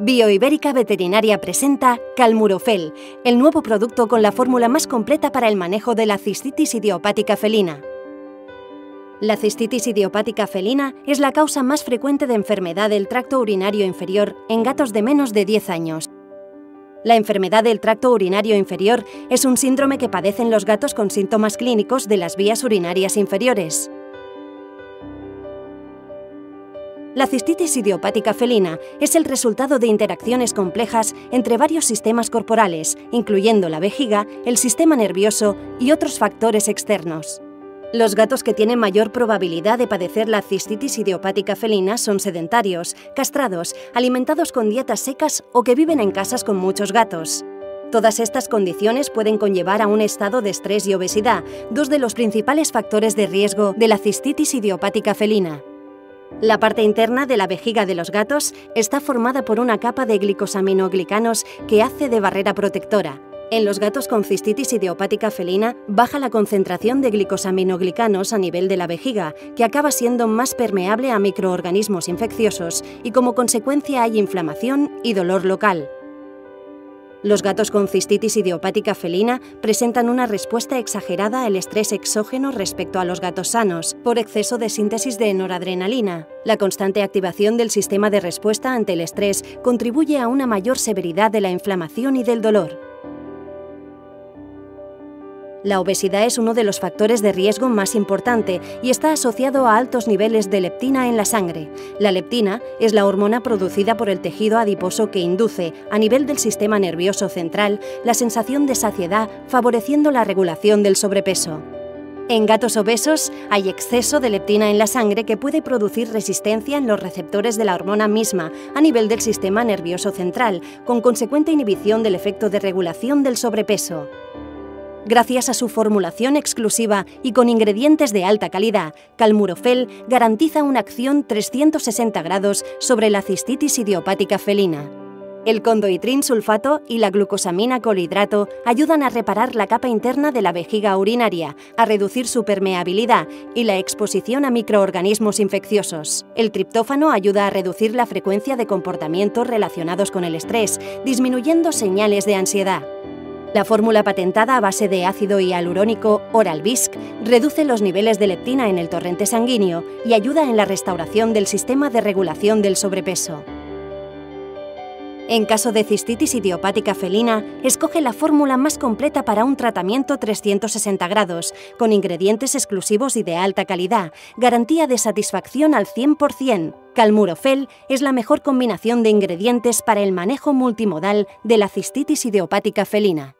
Bioibérica Veterinaria presenta Calmurofel, el nuevo producto con la fórmula más completa para el manejo de la cistitis idiopática felina. La cistitis idiopática felina es la causa más frecuente de enfermedad del tracto urinario inferior en gatos de menos de 10 años. La enfermedad del tracto urinario inferior es un síndrome que padecen los gatos con síntomas clínicos de las vías urinarias inferiores. La cistitis idiopática felina es el resultado de interacciones complejas entre varios sistemas corporales, incluyendo la vejiga, el sistema nervioso y otros factores externos. Los gatos que tienen mayor probabilidad de padecer la cistitis idiopática felina son sedentarios, castrados, alimentados con dietas secas o que viven en casas con muchos gatos. Todas estas condiciones pueden conllevar a un estado de estrés y obesidad, dos de los principales factores de riesgo de la cistitis idiopática felina. La parte interna de la vejiga de los gatos está formada por una capa de glicosaminoglicanos que hace de barrera protectora. En los gatos con cistitis idiopática felina baja la concentración de glicosaminoglicanos a nivel de la vejiga, que acaba siendo más permeable a microorganismos infecciosos y como consecuencia hay inflamación y dolor local. Los gatos con cistitis idiopática felina presentan una respuesta exagerada al estrés exógeno respecto a los gatos sanos, por exceso de síntesis de noradrenalina. La constante activación del sistema de respuesta ante el estrés contribuye a una mayor severidad de la inflamación y del dolor. La obesidad es uno de los factores de riesgo más importante y está asociado a altos niveles de leptina en la sangre. La leptina es la hormona producida por el tejido adiposo que induce, a nivel del sistema nervioso central, la sensación de saciedad, favoreciendo la regulación del sobrepeso. En gatos obesos hay exceso de leptina en la sangre que puede producir resistencia en los receptores de la hormona misma a nivel del sistema nervioso central, con consecuente inhibición del efecto de regulación del sobrepeso. Gracias a su formulación exclusiva y con ingredientes de alta calidad, Calmurofel garantiza una acción 360 grados sobre la cistitis idiopática felina. El condoitrin sulfato y la glucosamina colhidrato ayudan a reparar la capa interna de la vejiga urinaria, a reducir su permeabilidad y la exposición a microorganismos infecciosos. El triptófano ayuda a reducir la frecuencia de comportamientos relacionados con el estrés, disminuyendo señales de ansiedad. La fórmula patentada a base de ácido hialurónico Oral-Bisc reduce los niveles de leptina en el torrente sanguíneo y ayuda en la restauración del sistema de regulación del sobrepeso. En caso de cistitis idiopática felina, escoge la fórmula más completa para un tratamiento 360 grados, con ingredientes exclusivos y de alta calidad, garantía de satisfacción al 100%. Calmurofel es la mejor combinación de ingredientes para el manejo multimodal de la cistitis idiopática felina.